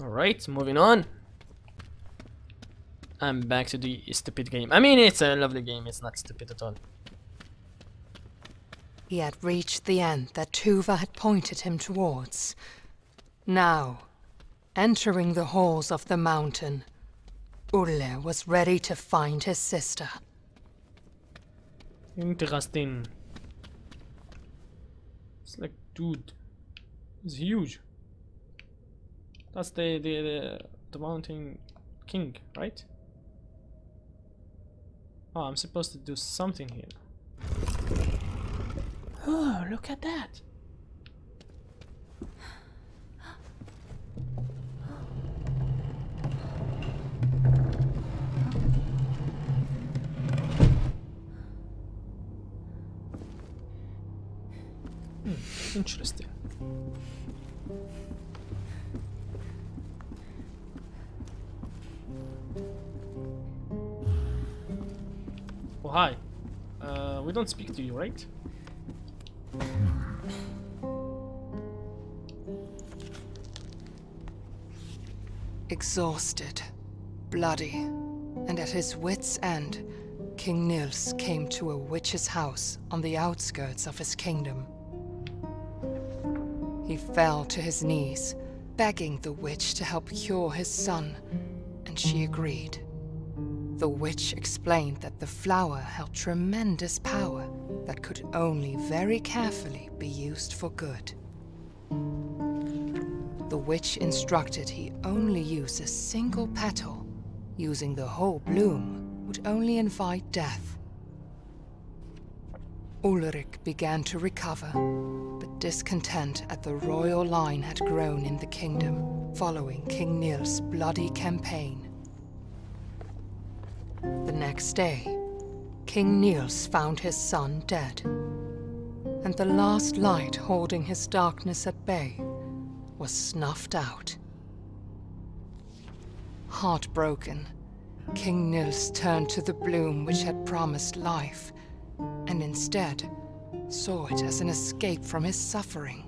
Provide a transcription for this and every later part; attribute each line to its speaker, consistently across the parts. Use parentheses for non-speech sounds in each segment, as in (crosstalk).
Speaker 1: Alright, moving on. I'm back to the stupid game. I mean, it's a lovely game, it's not stupid at all.
Speaker 2: He had reached the end that Tuva had pointed him towards. Now, entering the halls of the mountain, Olle was ready to find his sister.
Speaker 1: Interesting. It's like, dude, it's huge. That's the the the, the mountain king, right? Oh, I'm supposed to do something here. Oh, look at that! Hmm, interesting. Oh, hi. Uh, we don't speak to you, right?
Speaker 2: Exhausted, bloody, and at his wits' end, King Nils came to a witch's house on the outskirts of his kingdom. He fell to his knees, begging the witch to help cure his son, and she agreed. The witch explained that the flower held tremendous power that could only very carefully be used for good. The witch instructed he only use a single petal. Using the whole bloom would only invite death. Ulrich began to recover, but discontent at the royal line had grown in the kingdom following King Niels' bloody campaign. The next day, King Niels found his son dead, and the last light holding his darkness at bay was snuffed out. Heartbroken, King Nils turned to the bloom which had promised life, and instead saw it as an escape from his suffering.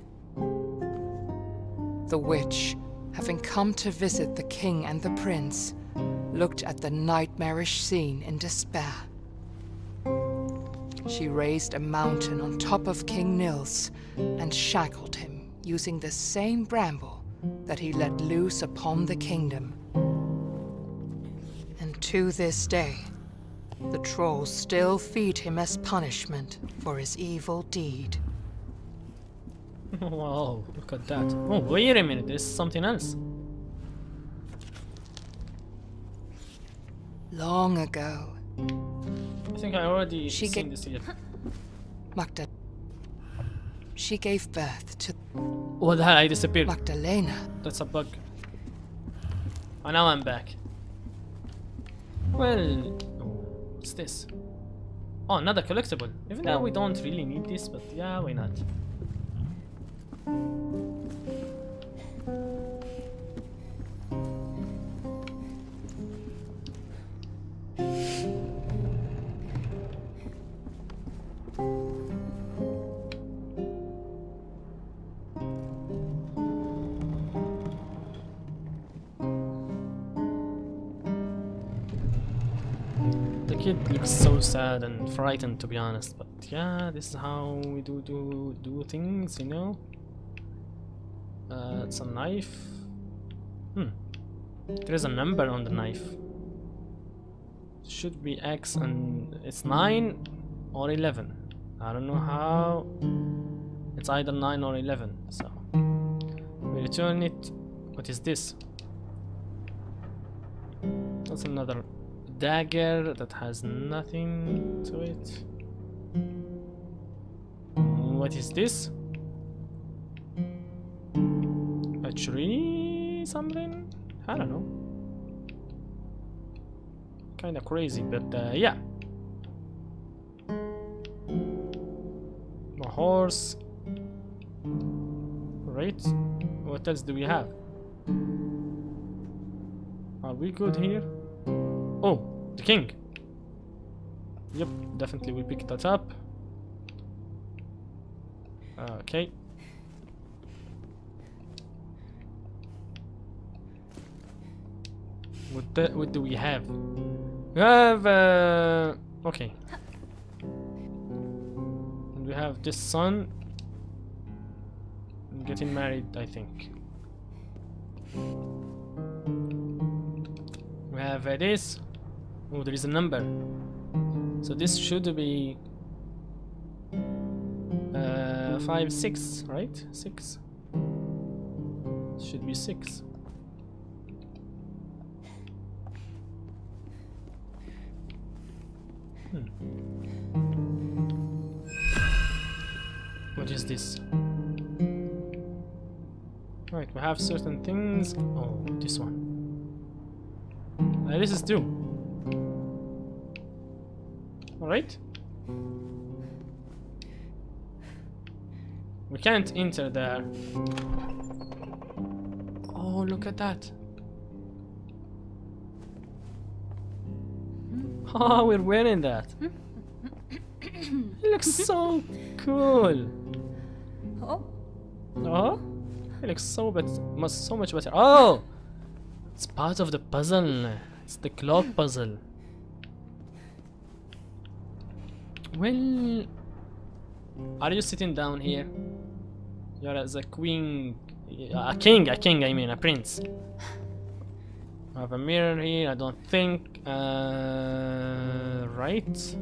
Speaker 2: The witch, having come to visit the king and the prince, looked at the nightmarish scene in despair. She raised a mountain on top of King Nils and shackled him using the same bramble that he let loose upon the kingdom. And to this day, the trolls still feed him as punishment for his evil deed. (laughs)
Speaker 1: wow, look at that. Oh, wait a minute, there's something else.
Speaker 2: Long ago,
Speaker 1: I think I already
Speaker 2: She
Speaker 1: seen this here. (gasps)
Speaker 2: Magda. She gave birth to
Speaker 1: What the hell, I disappeared.
Speaker 2: Magdalena.
Speaker 1: That's a bug. Oh, now I'm back. Well, what's this? Oh, another collectible. Even though we don't really need this, but yeah, why not? The kid looks so sad and frightened, to be honest. But yeah, this is how we do do do things, you know. Uh, it's a knife. Hmm. There is a number on the knife. It should be X and it's nine or eleven. I don't know how. It's either nine or eleven. So we return it. What is this? That's another dagger that has nothing to it. What is this? A tree? Something? I don't know. Kinda crazy, but uh, yeah. A horse. Right? What else do we have? Are we good here? Oh, the king. Yep, definitely we pick that up. Okay. What, the, what do we have? We have uh, okay. And we have this son getting married, I think. We have uh, this. Oh, there is a number. So this should be uh, five, six, right? Six. Should be six. Hmm. What is this? Right, we have certain things. Oh, this one. Uh, this is two. Alright. We can't enter there. Oh, look at that. Oh, we're wearing that. it looks so cool.
Speaker 3: Oh,
Speaker 1: Oh, it looks so but much so much better. Oh, it's part of the puzzle. It's the clock puzzle. Well, are you sitting down here? You're as a queen, a king, a king. I mean, a prince. I have a mirror here. I don't think. Uh, right.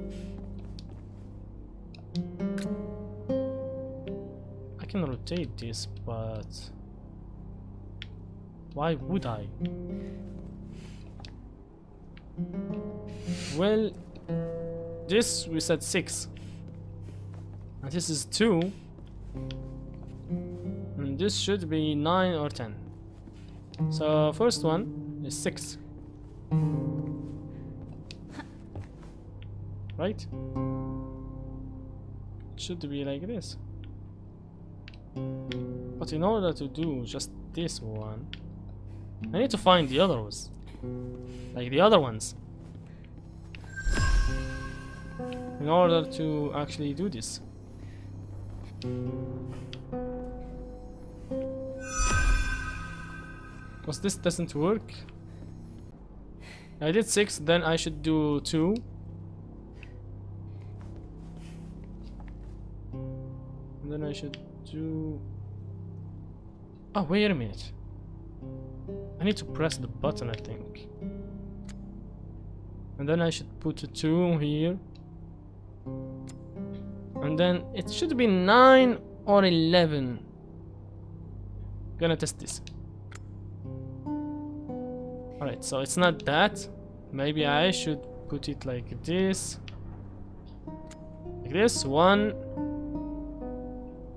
Speaker 1: I can rotate this, but why would I? Well, this we said six, and this is two, and this should be nine or ten. So first one is six, right? It should be like this. But in order to do just this one, I need to find the others. Like the other ones. In order to actually do this. Because this doesn't work. I did six, then I should do two. And then I should do... Oh, wait a minute. I need to press the button, I think. And then I should put a 2 here. And then it should be 9 or 11. Gonna test this. Alright, so it's not that. Maybe I should put it like this. Like this. 1.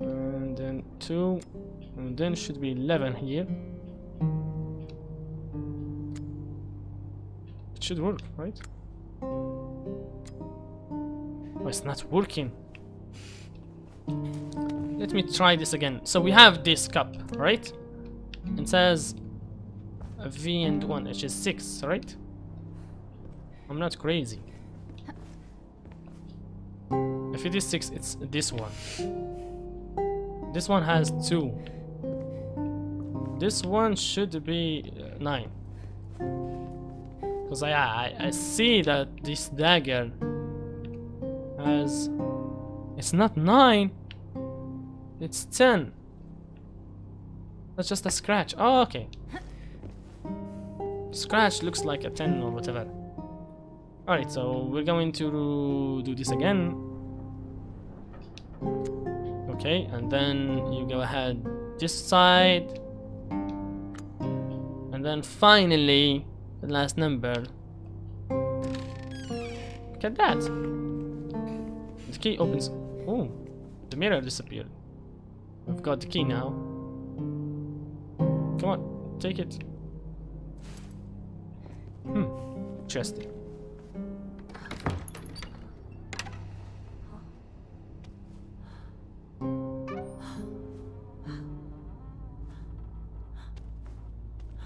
Speaker 1: And then 2. And then should be 11 here. It should work, right? Oh, it's not working. Let me try this again. So we have this cup, right? It says V and 1, which is 6, right? I'm not crazy. If it is 6, it's this one. This one has 2. This one should be uh, 9. Because I, I, I see that this dagger has... It's not 9. It's 10. That's just a scratch. Oh, okay. Scratch looks like a 10 or whatever. Alright, so we're going to do this again. Okay, and then you go ahead this side. And then finally, the last number. Look at that. The key opens. Oh, the mirror disappeared. I've got the key now. Come on, take it. Hmm, interesting.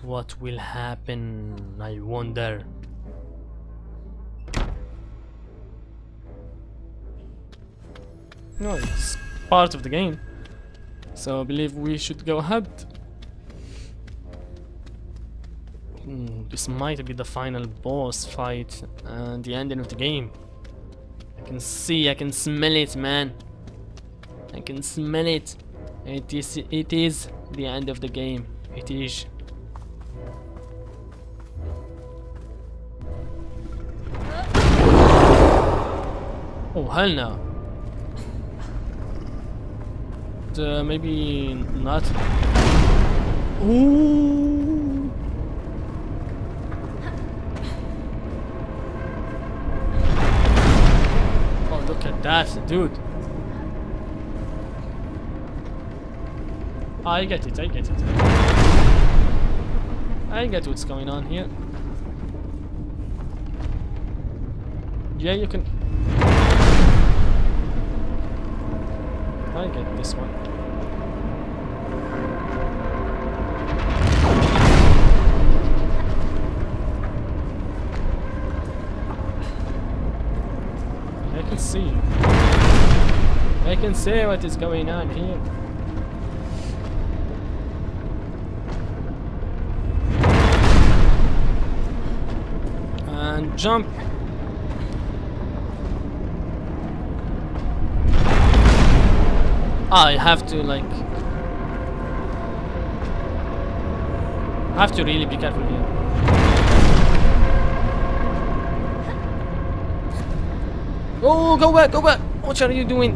Speaker 1: What will happen, I wonder. No, it's part of the game. So I believe we should go ahead. mm, this might be the final boss fight and the ending of the game. I can see, I can smell it, man. I can smell it. It is, it is the end of the game. It is. Oh hell no. Uh, maybe not. Ooh. Oh, look at that, dude. I get it, I get it. I get what's going on here. Yeah, you can... I get this one. See. I can see what is going on here. And jump. Ah, I have to like I have to really be careful here. Oh, go back, go back. What are you doing?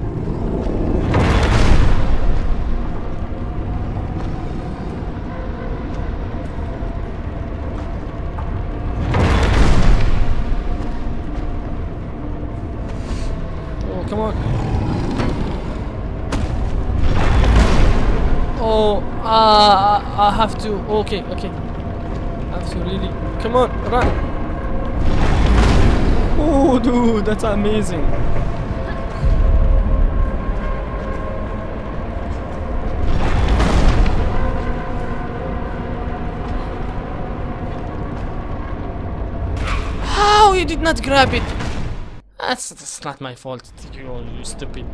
Speaker 1: Oh, come on. Oh, uh, I have to. Okay, okay. I have to really. Come on, run. Oh, dude, that's amazing. How you did not grab it? That's, that's not my fault. You, you stupid.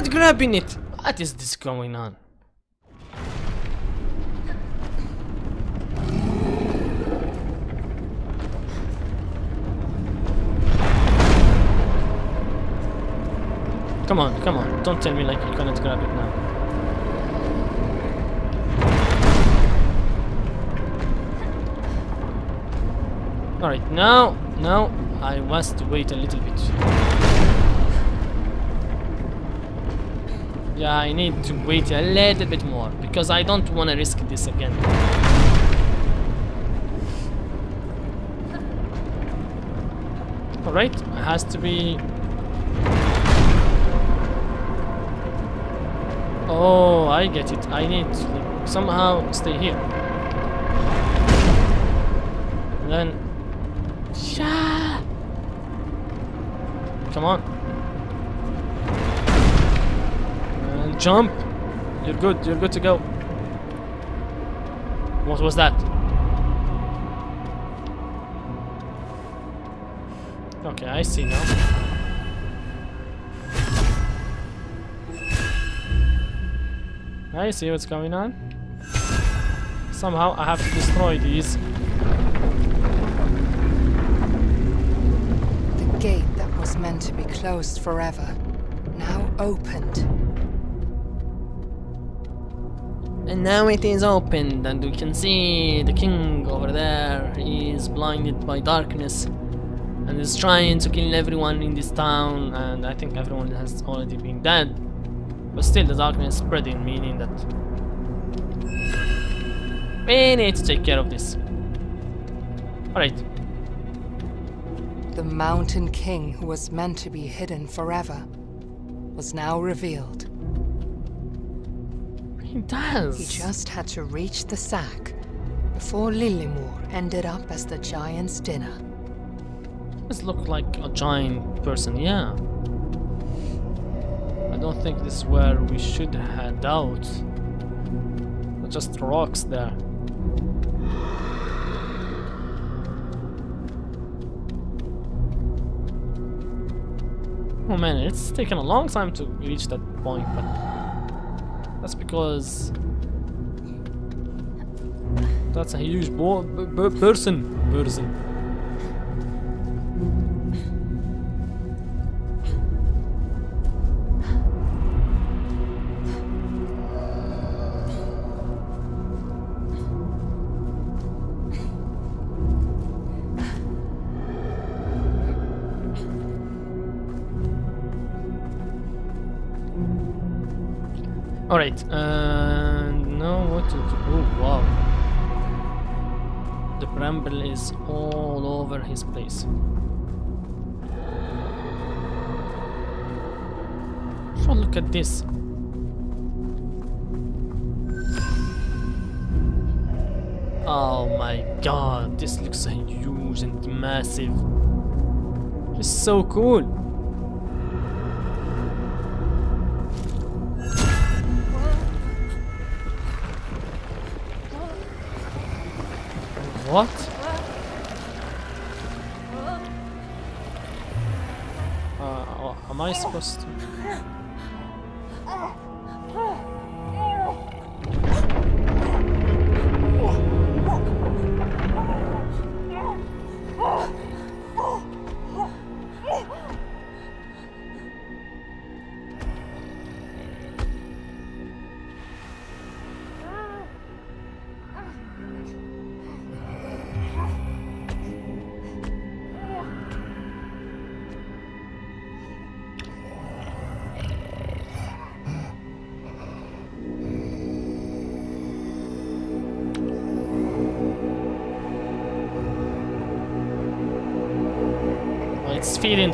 Speaker 1: Not grabbing it? What is this going on? Come on, come on. Don't tell me like you cannot grab it now. Alright, now, now I must wait a little bit. Yeah, I need to wait a little bit more because I don't want to risk this again. Alright, it has to be Oh, I get it. I need to somehow stay here. And then... Come on. Jump. You're good. You're good to go. What was that? Okay, I see now. I see what's going on. Somehow I have to destroy these.
Speaker 2: The gate that was meant to be closed forever, now opened.
Speaker 1: And now it is opened and we can see the king over there. He is blinded by darkness and is trying to kill everyone in this town and I think everyone has already been dead. But still the darkness is spreading, meaning that we need to take care of this. Alright.
Speaker 2: The Mountain King, who was meant to be hidden forever, was now revealed.
Speaker 1: He does.
Speaker 2: He just had to reach the sack before Lillemor ended up as the giant's dinner.
Speaker 1: This look like a giant person, yeah. I don't think this is where we should head out. just rocks there. Oh man, it's taken a long time to reach that point, but that's because that's a huge bo person person. Alright, uh, now what to do? Oh, wow. The bramble is all over his place. Oh, look at this. Oh my god, this looks huge and massive. It's so cool. What? Uh, am I supposed to?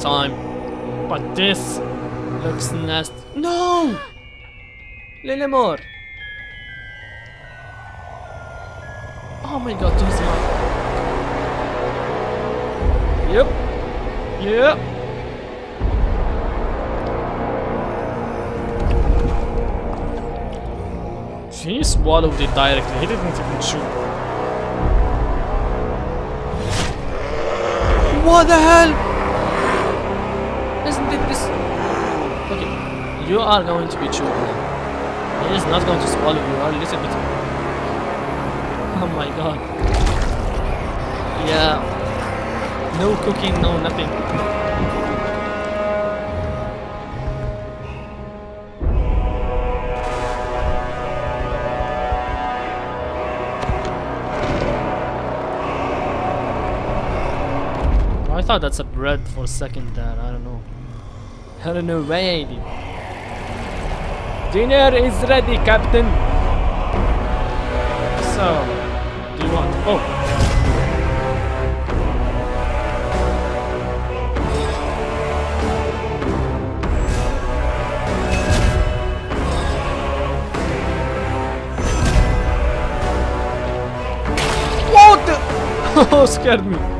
Speaker 1: Time. But this looks nasty. No! Little more. Oh my god, this one. Yep. Yep. He swallowed it directly. He didn't even chew. What the hell? Isn't it this? Okay, you are going to be chewed. He is not going to swallow you. A little bit. Oh my god. Yeah. No cooking, no nothing. Oh, I thought that's a bread for a second there, I don't know. I don't know why I did. Dinner is ready, Captain! So, do you want... Oh! What. (laughs) Oh, scared me.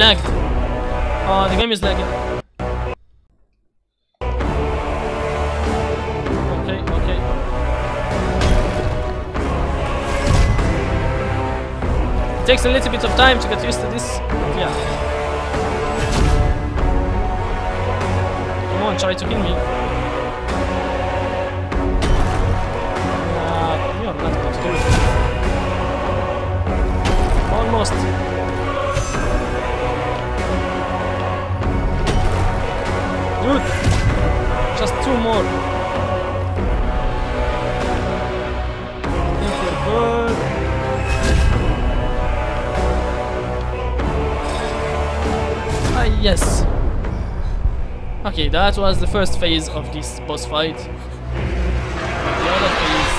Speaker 1: Lagged. Oh, the game is lagging. Okay, okay. It takes a little bit of time to get used to this. Yeah. Come on, try to kill me. Uh. Almost. two more. Ah, yes. Okay, that was the first phase of this boss fight. The other phase.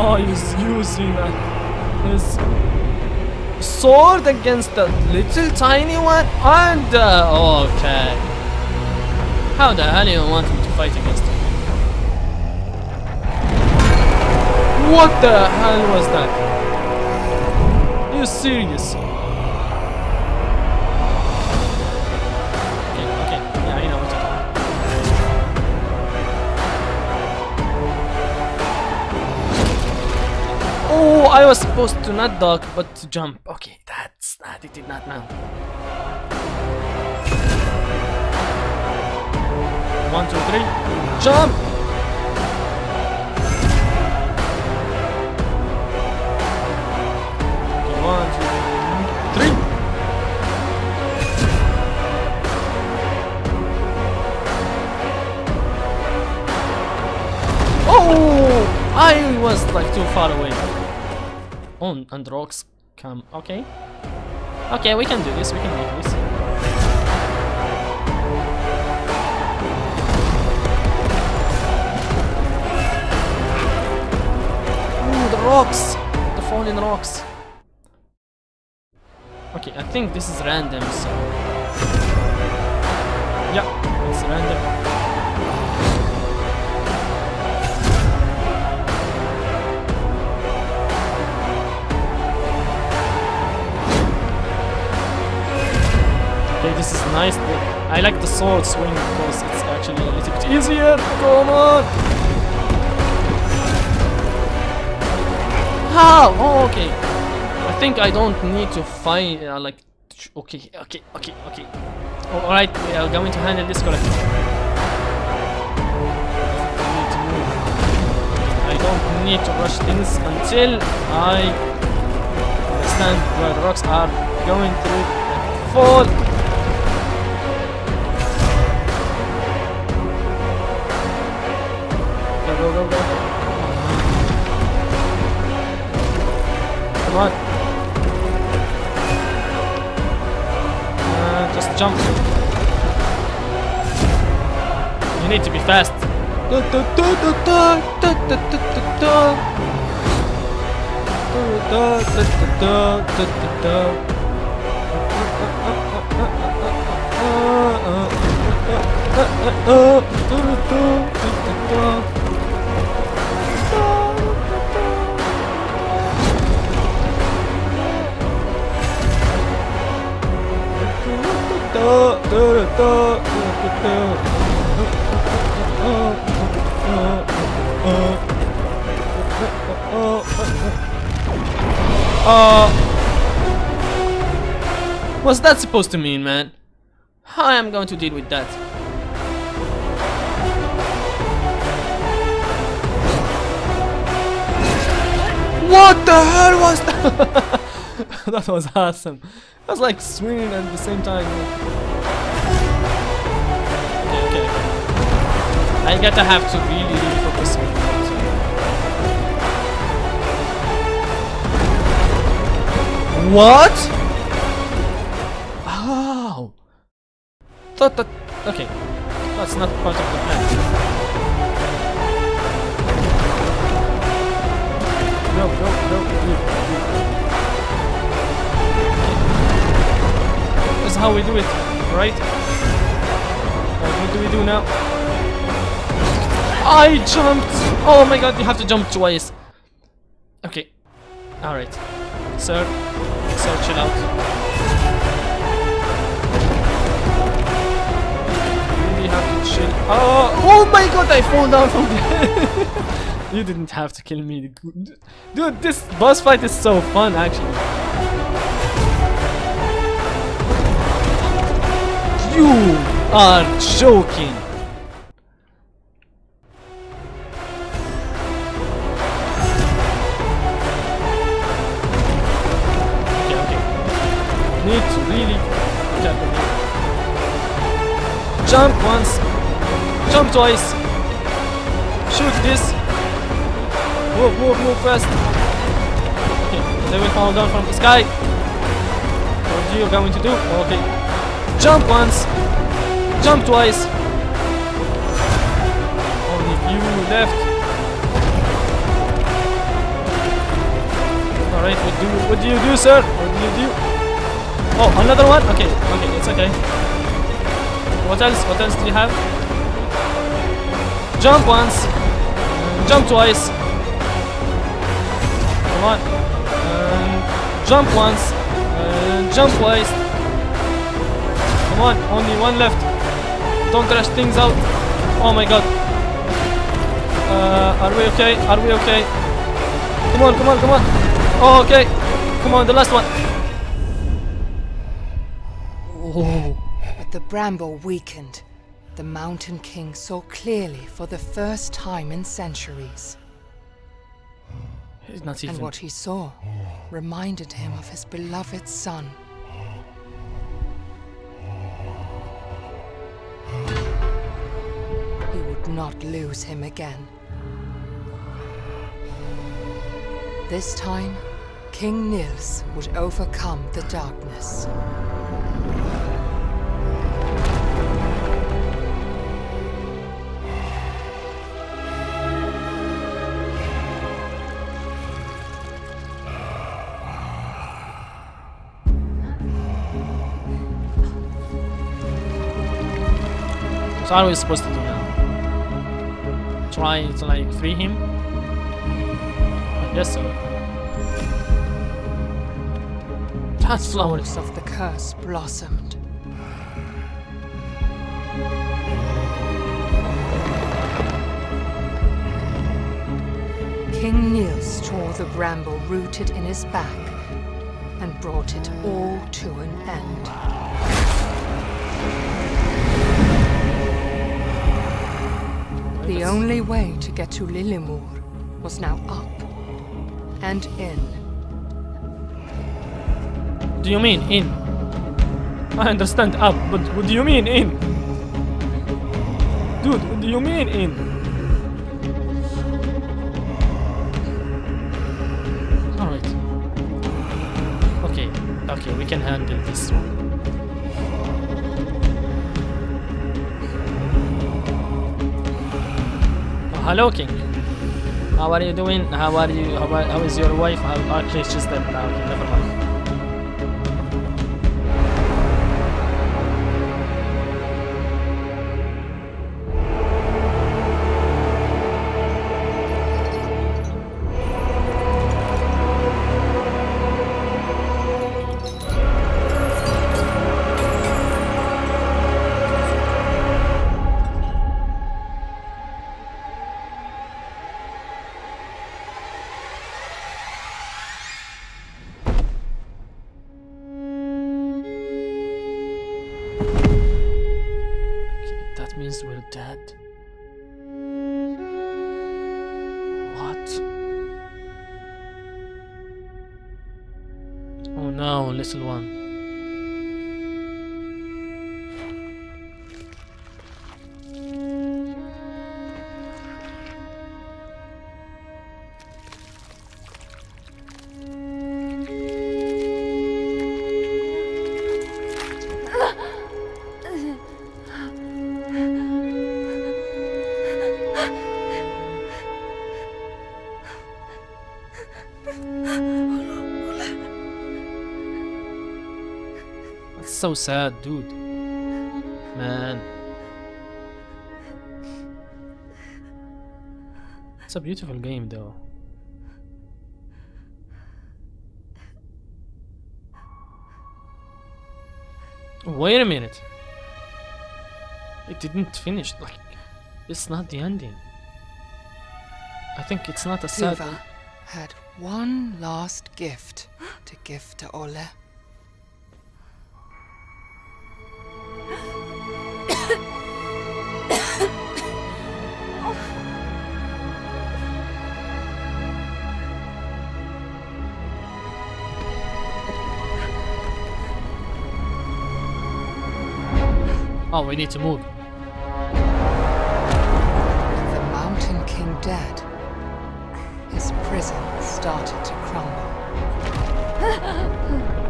Speaker 1: Oh, he's using see, man. His sword against the little tiny one? And, uh, okay. How the hell do you want fight against him? What the hell was that? Are you serious? Okay, okay, yeah, I know what. Oh, I was supposed to not duck, but to jump. Okay, that's that. It did not now. One, two, three, jump! One, two, three. Oh! I was like too far away. Oh, and rocks come. Okay. Okay, we can do this. We can do this. Rocks! The falling rocks. Okay, I think this is random, so... Yeah, it's random. Okay, this is nice. I like the sword swing because it's actually a little bit easier. Come on! How? Oh, okay. I think I don't need to find Uh, like, okay, okay, okay, okay. Oh, all right, we are going to handle this correctly. I don't need to rush things until I understand where the rocks are going through. Fall. Go, go, go, go. Uh, just jump. You need to be fast. (laughs) Uh, what's that supposed to mean, man? How am I going to deal with that? What the hell was that? (laughs) that was awesome. I was like swinging at the same time. Okay, okay. I gotta have to really, What? Oh. Thought that. Okay. That's not part of the plan. No, no, no, leave. This how we do it, right? What do we do now? I jumped! Oh my god, you have to jump twice. Okay. Alright. Sir, sir, chill out. Really have to chill. Oh, oh my god, I fall down from there. (laughs) you didn't have to kill me. Dude, this boss fight is so fun, actually. You are joking. Need to really here. Jump once. Jump twice. Shoot this. Move, move, move fast. Okay, they will fall down from the sky. What are you going to do? Okay. Jump once. Jump twice. Only few left. Alright, what do what do you do, sir? What do you do? Oh, another one? Okay, okay, it's okay. What else? What else do you have? Jump once. Jump twice. Come on. Um, jump once. Uh, jump twice. Come on, only one left. Don't crash things out. Oh my god. Uh, are we okay? Are we okay? Come on, come on, come on. Oh, okay. Come on, the last one.
Speaker 2: The bramble weakened. The Mountain King saw clearly for the first time in centuries.
Speaker 1: Even.
Speaker 2: And what he saw reminded him of his beloved son. He would not lose him again. This time, King Nils would overcome the darkness.
Speaker 1: So how are we supposed to do now? Try to like free him? I guess so. Flowers.
Speaker 2: Flowers of the curse blossomed. King Niels tore the bramble rooted in his back and brought it all to an end. The only way to get to Lillemor was now up and in.
Speaker 1: Do you mean in? I understand up, but what do you mean in? Dude, what do you mean in? Alright. Okay, okay, we can handle this one. Hello, King. How are you doing? How are you? How, are, how is your wife? How, okay, she's dead now. Okay, never mind. So sad, dude. Man. It's a beautiful game, though. Wait a minute. It didn't finish. Like, it's not the ending. I think it's not a sad.
Speaker 2: Had one last gift to give to Olle.
Speaker 1: Oh, we need to move.
Speaker 2: The Mountain King dead. His prison started to crumble. (laughs)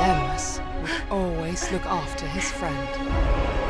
Speaker 2: Lemus will always look after his friend.